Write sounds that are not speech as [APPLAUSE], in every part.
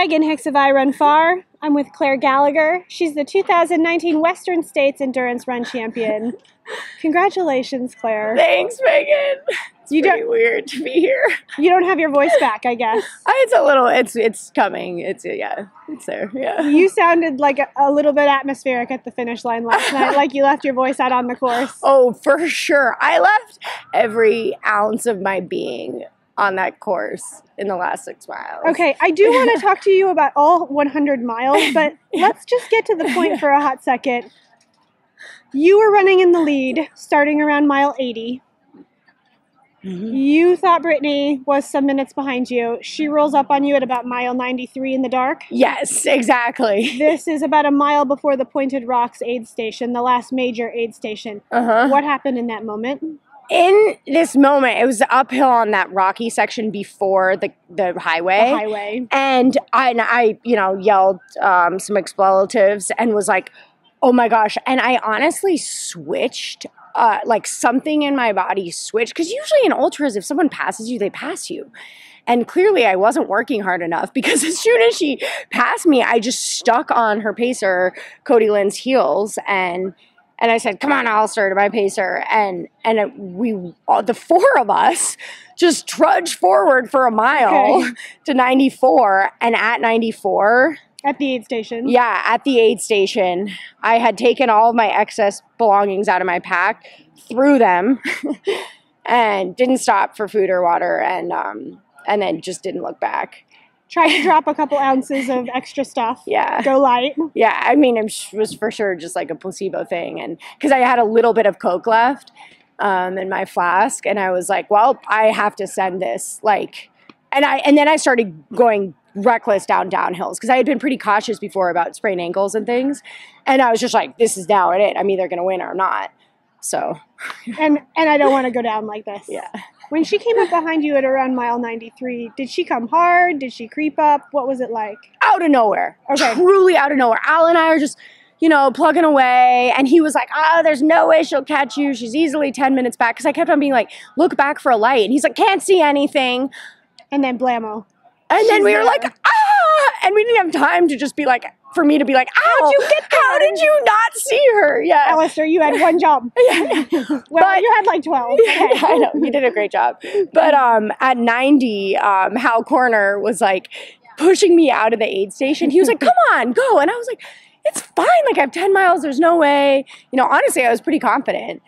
Megan Hicks of iRunFar. I'm with Clare Gallagher. She's the 2019 Western States Endurance Run Champion. [LAUGHS] Congratulations, Clare. Thanks, Megan. It's You pretty don't- weird to be here. You don't have your voice back, I guess. [LAUGHS] Uh, It's a little. It's it's coming. It's yeah. It's there. Yeah. You sounded like a, a little bit atmospheric at the finish line last [LAUGHS] night, like you left your voice out on the course. Oh, for sure. I left every ounce of my being on that course in the last six miles. Okay, I do want to talk to you about all 100 miles, but [LAUGHS] let's just get to the point for a hot second. [LAUGHS] You were running in the lead starting around mile 80. Mhm. You thought Brittany was some minutes behind you. She rolls up on you at about mile 93 in the dark. Yes, exactly. This is about a mile before the Pointed Rocks aid station, the last major aid station. Uh huh. What happened in that moment? In this moment, it was uphill on that rocky section before the the highway. The highway. and I, and I, you know, yelled um, some expletives and was like, "Oh my gosh!" And I honestly switched, uh, like something in my body switched because usually in ultras, if someone passes you, they pass you. And clearly, I wasn't working hard enough [LAUGHS] because as soon as she passed me, I just stuck on her pacer, Cody Lynn's heels, and and I said, "Come on, Alistair," to my pacer, and and it, we, all, the four of us, just trudged forward for a mile Okay. [LAUGHS] to 94 and at 94 At the aid station. yeah at the aid station i had taken all of my excess belongings out of my pack threw them [LAUGHS] and didn't stop for food or water and um and then just didn't look back Tried to [LAUGHS] drop a couple ounces of extra stuff. yeah Go light. yeah i mean it was for sure just like a placebo thing and because i had a little bit of coke left um, in my flask and i was like well i have to send this like and i and then i started going reckless down downhills because i had been pretty cautious before about sprained ankles and things and i was just like this is now it i'm either going to win or not so And and I don't want to go down like this. [LAUGHS] yeah When she came up behind you at around mile 93, did she come hard? Did she creep up? What was it like? out of nowhere Okay. truly out of nowhere al and i are just you know, plugging away. And he was like, oh, there's no way she'll catch you. She's easily 10 minutes back. Because I kept on being like, look back for a light. And he's like, can't see anything. And then blammo. And then She's we were like, ah! And we didn't have time to just be like, for me to be like, how'd you get How did you not see her? Yeah. Alistair, you had one job. [LAUGHS] yeah, yeah. [LAUGHS] Well, But- you had like 12. [LAUGHS] Yeah, I know you did a great job. But um, at 90, um, Hal Koerner was like pushing me out of the aid station. He was like, "Come on, go!" And I was like, "It's fine. Like I have 10 miles. There's no way." You know, honestly, I was pretty confident.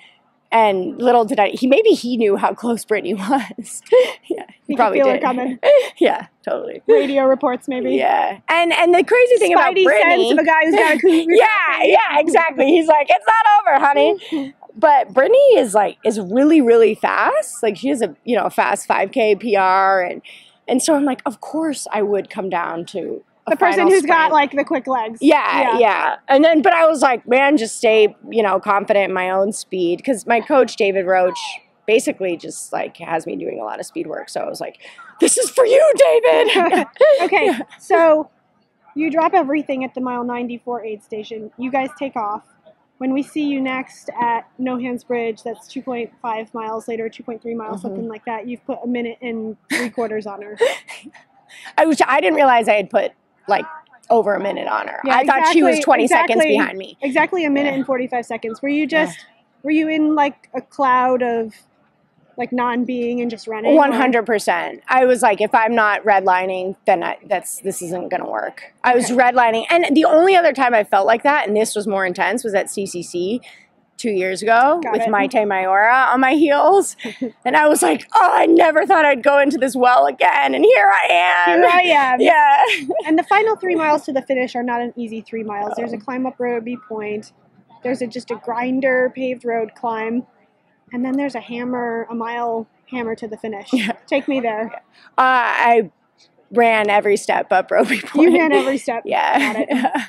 And little did I, he maybe he knew how close Brittany [LAUGHS] was. yeah, He he probably did. coming. [LAUGHS] yeah, totally. Radio reports, maybe. Yeah, and and the crazy thing about Spidey Brittany, sense of a guy who's got a [LAUGHS] cougar. yeah, yeah, exactly. He's like, it's not over, honey. But Brittany is like is really really fast. Like she has a you know a fast 5K PR, and and so I'm like, of course I would come down to The person who's got like the quick legs. Yeah, yeah, And then, but I was like, man, just stay, you know, confident in my own speed. Because my coach, David Roche, basically just like has me doing a lot of speed work. So I was like, this is for you, David. [LAUGHS] okay, [LAUGHS] so you drop everything at the mile 94 aid station. You guys take off. When we see you next at No Hands Bridge, that's 2.5 miles later, 2.3 miles, Mhm. something like that. You've put a minute and three quarters on her. [LAUGHS] I was, I didn't realize I had put like over a minute on her. Yeah, I thought she was exactly- 20 seconds behind me. Exactly a minute Yeah. and 45 seconds. Were you just, were you in like a cloud of like non being and just running? Hundred percent. I was like, if I'm not redlining, then I, that's this isn't gonna work. I was Okay. redlining, and the only other time I felt like that, and this was more intense, was at CCC two years ago Got with it. Maite Maiora on my heels, [LAUGHS] and I was like, oh, I never thought I'd go into this well again, and here I am. Here I am. [LAUGHS] Yeah. And the final three [LAUGHS] miles to the finish are not an easy three miles. There's a climb up Robie Point. There's a, just a grinder paved road climb. And then there's a hammer, a mile hammer to the finish. Yeah. Take me there. Uh, I ran every step up Robie Point. You ran every step. Yeah.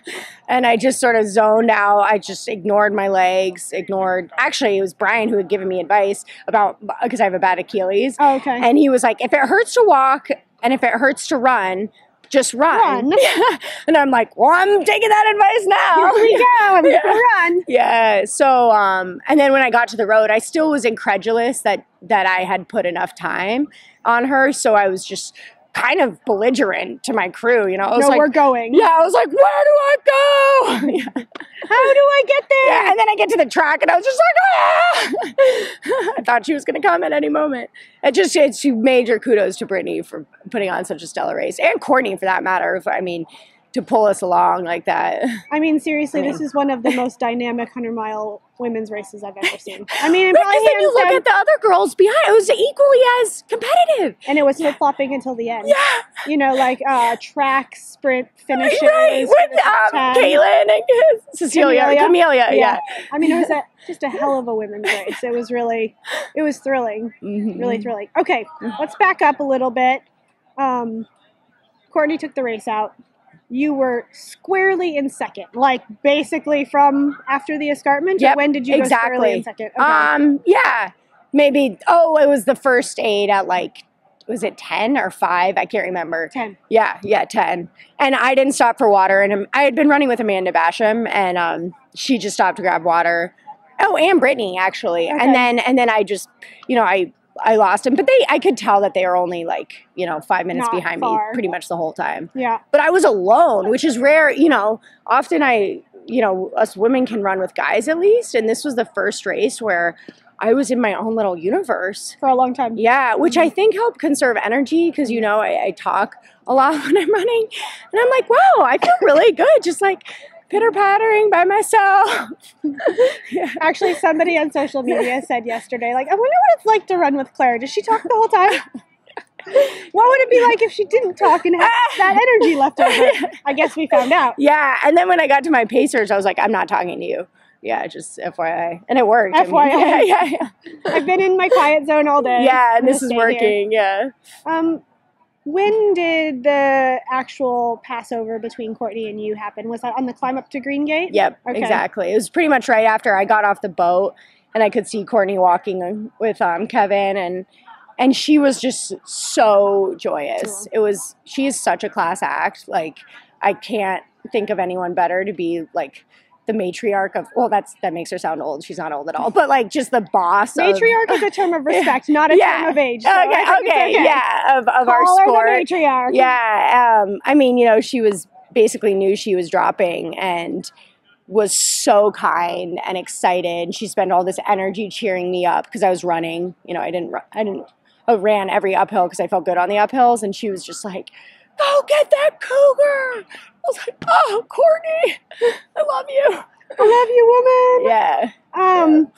And I just sort of zoned out. I just ignored my legs, ignored. Actually, it was Brian who had given me advice about because I have a bad Achilles. Oh, okay. And he was like, if it hurts to walk and if it hurts to run, just run. Run. [LAUGHS] and I'm like, well, I'm taking that advice now. Here we go. I'm [LAUGHS] Yeah. gonna run. Yeah. So, um, and then when I got to the road, I still was incredulous that that I had put enough time on her. So I was just kind of belligerent to my crew. You know, I was no, like, we're going. yeah, I was like, where do I go? [LAUGHS] Yeah. How do I get there? Yeah, and then I get to the track and I was just like, ah! [LAUGHS] I thought she was going to come at any moment. It just, it's major kudos to Brittany for putting on such a stellar race and Courtney for that matter. I mean, to pull us along like that. I mean, seriously, I this is one of the most dynamic hundred mile women's races I've ever seen. I mean, probably then you look down- at the other girls behind, it was equally as competitive. and it was flip flopping until the end. Yeah, You know, like uh, track sprint finishes. right. With um, 10. Caitlin and [LAUGHS] Cecilia, Camelia. Camelia, yeah. Yeah. I mean, it was a, [LAUGHS] just a hell of a women's race. It was really, it was thrilling. Mhm. really thrilling. Okay, let's back up a little bit. Um, Courtney took the race out. You were squarely in second, like basically from after the escarpment. Yep, when did you go squarely in exactly. second? Okay. Um, yeah, maybe. Oh, it was the first aid at like, was it ten or five? I can't remember. Ten. Yeah, yeah, ten. And I didn't stop for water, and I had been running with Amanda Basham, and um, she just stopped to grab water. Oh, and Brittany actually, Okay. and then and then I just, you know, I I lost him, but they I could tell that they were only like you know five minutes Not behind far. me pretty much the whole time. Yeah. But I was alone, which is rare. You know, often I, you know, us women can run with guys at least, and this was the first race where I was in my own little universe. For a long time. Yeah, which I mm-hmm. think helped conserve energy because you know I, I talk a lot [LAUGHS] when I'm running, and I'm like, wow, I feel really good, just like pitter pattering by myself. [LAUGHS] yeah. Actually, somebody on social media said yesterday, like, I wonder what it's like to run with Clare. Does she talk the whole time? [LAUGHS] what would it be like if she didn't talk and had [LAUGHS] that energy left over? I guess we found out. yeah, and then when I got to my pacers, I was like, I'm not talking to you. Yeah, just FYI, and it worked. I mean, FYI. yeah, yeah, yeah. I've been in my quiet zone all day. Yeah, and this is stay here. working. Yeah. Um, when did the actual Passover between Courtney and you happen? Was that on the climb up to Green Gate? Yep, Okay. exactly. It was pretty much right after I got off the boat and I could see Courtney walking with um, Kevin and and she was just so joyous. It was she is such a class act. Like I can't think of anyone better to be like the matriarch of well that's that makes her sound old. She's not old at all. But like just the boss of- Matriarch is a term of [LAUGHS] respect, not a Yeah. term of age. so okay, okay, okay. yeah, of, of our Call sport. matriarch. Yeah, um, I mean, you know, she was basically knew she was dropping and was so kind and excited. She spent all this energy cheering me up because I was running. You know, I didn't, I didn't, I ran every uphill because I felt good on the uphills, and she was just like, "Go get that cougar!" I was like, "Oh, Courtney, I love you." I love you, woman. Yeah. Um,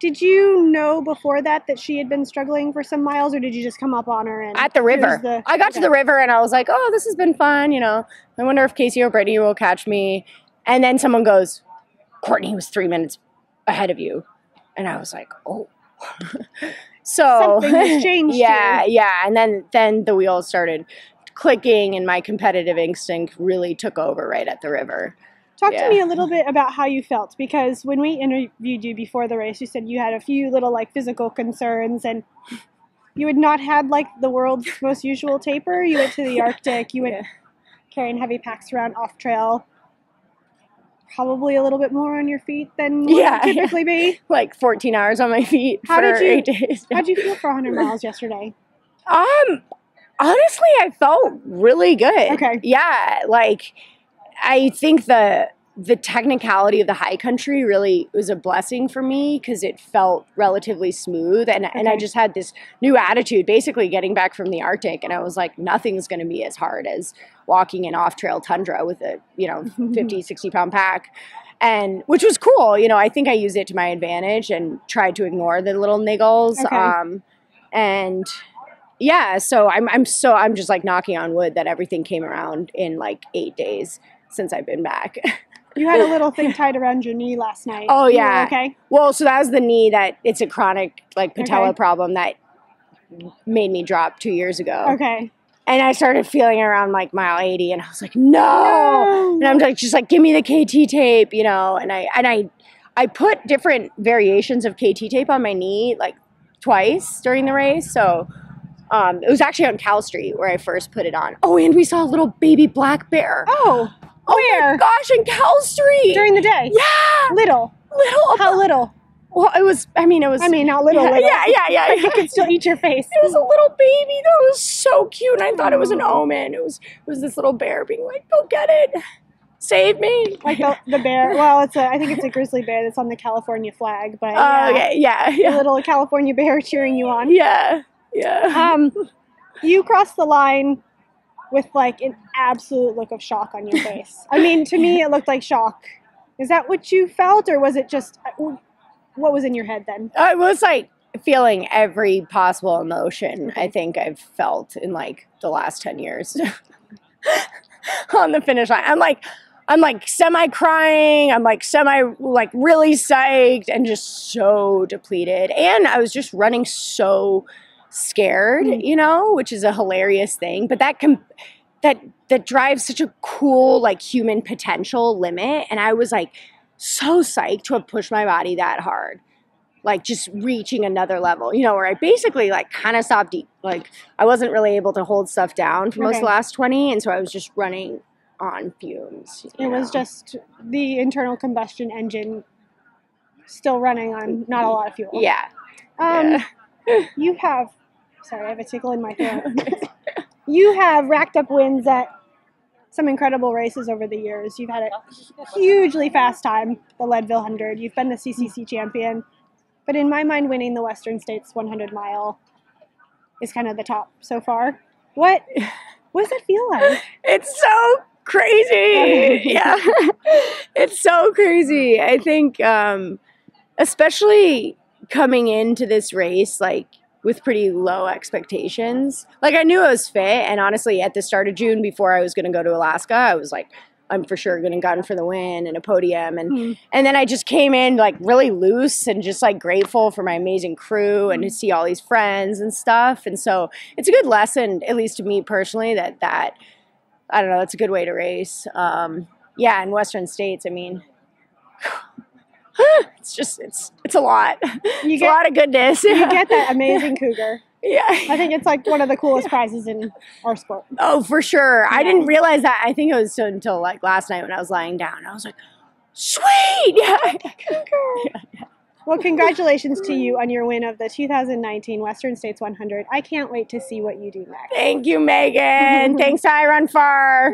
did you know before that that she had been struggling for some miles, or did you just come up on her and at the river. the- I got to the river and I was like, oh, this has been fun. You know, I wonder if Casey or Brittany will catch me. And then someone goes, Courtney was three minutes ahead of you. And I was like, oh. [LAUGHS] so Something has changed [LAUGHS] yeah, here. yeah. And then then the wheels started clicking and my competitive instinct really took over right at the river. Talk Yeah. to me a little bit about how you felt because when we interviewed you before the race, you said you had a few little like physical concerns and you had not had like the world's most usual taper. You went to the [LAUGHS] Arctic. You went Yeah. carrying heavy packs around off trail. Probably a little bit more on your feet than [LAUGHS] Yeah, you typically be. Like 14 hours on my feet How for did you- eight days. How'd you feel for 100 [LAUGHS] miles yesterday? Um, honestly, I felt really good. Okay. Yeah, like I think the the technicality of the high country really was a blessing for me because it felt relatively smooth and and I just had this new attitude basically getting back from the arctic and I was like nothing's going to be as hard as walking in off trail tundra with a you know [LAUGHS] 50 60 pound pack and which was cool you know I think I used it to my advantage and tried to ignore the little niggles Okay. um and yeah so i'm i'm so i'm just like knocking on wood that everything came around in like 8 days since i've been back [LAUGHS] You had a little thing tied around your knee last night. Oh, yeah. okay. well so that was the knee that it's a chronic like patella Okay. problem that made me drop 2 years ago Okay. and i started feeling around like mile 80 and i was like no and i'm like just like give me the kt tape you know and i and i i put different variations of kt tape on my knee like twice during the race so um, it was actually on Cal Street where I first put it on. Oh, and we saw a little baby black bear. Oh, Oh where? my gosh, in Cal Street. during the day. yeah, Little. little. How little? Well, it was. I mean, it was. I mean, not little, yeah, little. yeah, yeah, yeah. Yeah. you could still eat your face. It was a little baby that was so cute, and I thought it was an omen. It was it was this little bear being like, "Go get it, save me!" Like the, the bear. Well, it's a. I think it's a grizzly bear that's on the California flag. But Oh, yeah, okay, yeah, a yeah, little California bear cheering you on. yeah, yeah. Um, [LAUGHS] you crossed the line with like an absolute look of shock on your face. I mean, to me, it looked like shock. Is that what you felt, or was it just what was in your head then? I was like feeling every possible emotion I think I've felt in like the last 10 years [LAUGHS] on the finish line. I'm like, I'm like semi crying. I'm like semi like really psyched and just so depleted. And I was just running so scared, Mm. you know, which is a hilarious thing. But that com- that that drives such a cool like human potential limit. And I was like so psyched to have pushed my body that hard like just reaching another level, you know, where I basically like kind of stopped, eat, like I wasn't really able to hold stuff down for most of the last 20. And so I was just running on fumes. It you was just the internal combustion engine still running on not a lot of fuel. yeah. Um, yeah. you have. Sorry, I have a tickle in my throat. [LAUGHS] you have racked up wins at some incredible races over the years. You've had a hugely fast time, the Leadville 100. You've been the CCC champion. But in my mind, winning the Western States 100 mile is kind of the top so far. What, [LAUGHS] what does that feel like? It's so crazy. [LAUGHS] yeah. it's so crazy. I think, um, especially coming into this race, like with pretty low expectations. Like I knew I was fit, and honestly, at the start of June, before I was going to go to Alaska, I was like, I'm for sure going to gun for the win and a podium, and Hmm. and then I just came in like really loose and just like grateful for my amazing crew and to see all these friends and stuff. And so it's a good lesson, at least to me personally, that that I don't know, that's a good way to race. Um, yeah, in Western states, I mean, [SIGHS] [SIGHS] it's just it's it's a lot. You it's get- a lot of goodness. You get that [LAUGHS] amazing cougar. yeah. I think it's like one of the coolest prizes in our sport. Oh, for sure. I didn't realize that. I think it was until like last night when I was lying down. I was like, sweet. [LAUGHS] Yeah. cougar. Well, congratulations to you on your win of the 2019 Western States 100. I can't wait to see what you do next. Thank you, Megan. [LAUGHS] Thanks, iRunFar.